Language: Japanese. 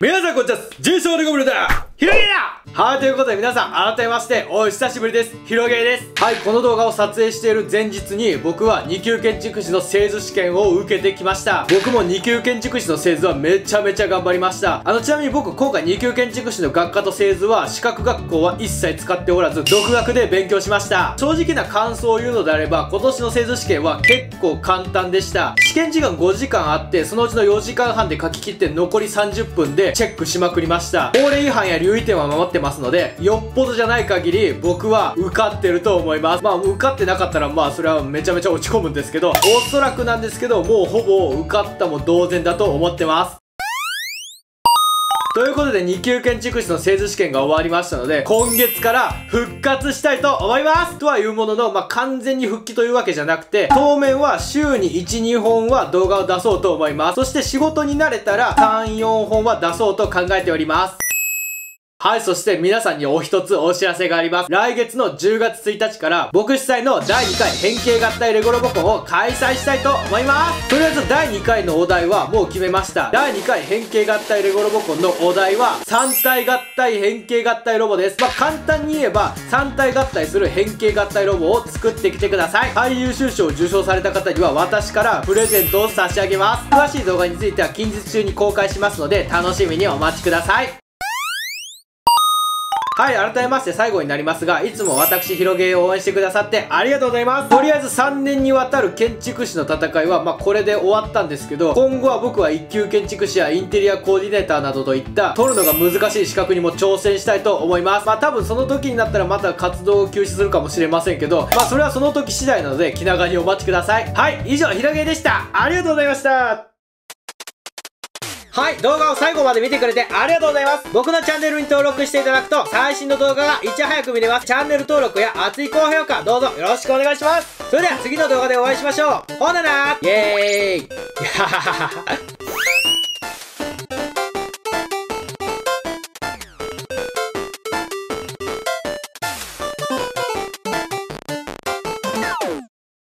皆さんこんにちは。重症レゴブルだひろげだはい、ということで皆さん、改めまして、お久しぶりです。ひろげです。はい、この動画を撮影している前日に、僕は2級建築士の製図試験を受けてきました。僕も2級建築士の製図はめちゃめちゃ頑張りました。あの、ちなみに僕、今回2級建築士の学科と製図は、資格学校は一切使っておらず、独学で勉強しました。正直な感想を言うのであれば、今年の製図試験は結構簡単でした。試験時間5時間あって、そのうちの4時間半で書き切って残り30分でチェックしまくりました。法令違反や留意点は守ってますますので、よっぽどじゃない限り、僕は受かってると思います。まあ、受かってなかったら、まあ、それはめちゃめちゃ落ち込むんですけど、おそらくなんですけど、もうほぼ受かったも同然だと思ってます。ということで2級建築士の製図試験が終わりましたので、今月から復活したいと思いますとはいうものの、まあ、完全に復帰というわけじゃなくて、当面は週に1、2本は動画を出そうと思います。そして仕事に慣れたら3、4本は出そうと考えております。はい、そして皆さんにお一つお知らせがあります。来月の10月1日から僕主催の第2回変形合体レゴロボコンを開催したいと思います。とりあえず第2回のお題はもう決めました。第2回変形合体レゴロボコンのお題は3体合体変形合体ロボです。まあ、簡単に言えば3体合体する変形合体ロボを作ってきてください。最優秀賞を受賞された方には私からプレゼントを差し上げます。詳しい動画については近日中に公開しますので楽しみにお待ちください。はい、改めまして最後になりますが、いつも私、広げを応援してくださってありがとうございます。とりあえず3年にわたる建築士の戦いは、まあ、これで終わったんですけど、今後は僕は一級建築士やインテリアコーディネーターなどといった、取るのが難しい資格にも挑戦したいと思います。まあ、多分その時になったらまた活動を休止するかもしれませんけど、まあ、それはその時次第なので、気長にお待ちください。はい、以上、広げでした。ありがとうございました。はい、動画を最後まで見てくれてありがとうございます。僕のチャンネルに登録していただくと、最新の動画がいち早く見れます。チャンネル登録や熱い高評価、どうぞよろしくお願いします。それでは次の動画でお会いしましょう。ほななイェーイ